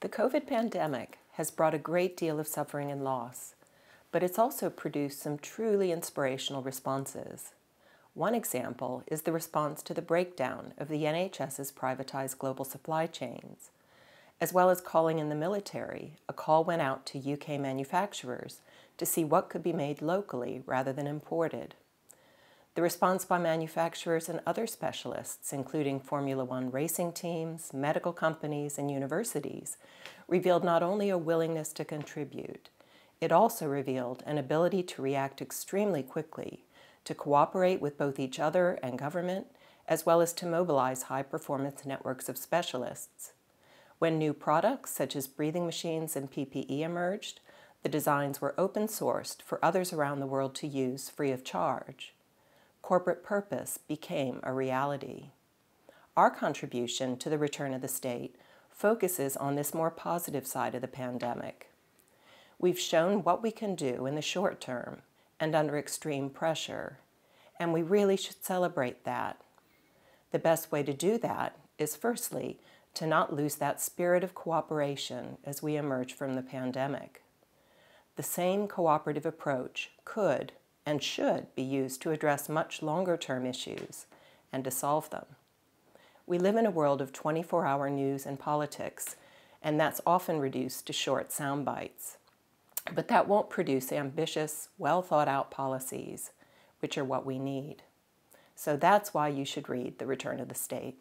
The COVID pandemic has brought a great deal of suffering and loss, but it's also produced some truly inspirational responses. One example is the response to the breakdown of the NHS's privatized global supply chains. As well as calling in the military, a call went out to UK manufacturers to see what could be made locally rather than imported. The response by manufacturers and other specialists, including Formula One racing teams, medical companies, and universities, revealed not only a willingness to contribute, it also revealed an ability to react extremely quickly, to cooperate with both each other and government, as well as to mobilize high performance networks of specialists. When new products such as breathing machines and PPE emerged, the designs were open sourced for others around the world to use free of charge corporate purpose became a reality. Our contribution to the return of the state focuses on this more positive side of the pandemic. We've shown what we can do in the short term and under extreme pressure, and we really should celebrate that. The best way to do that is firstly to not lose that spirit of cooperation as we emerge from the pandemic. The same cooperative approach could and should be used to address much longer term issues and to solve them. We live in a world of 24 hour news and politics, and that's often reduced to short sound bites. But that won't produce ambitious, well thought out policies, which are what we need. So that's why you should read The Return of the State.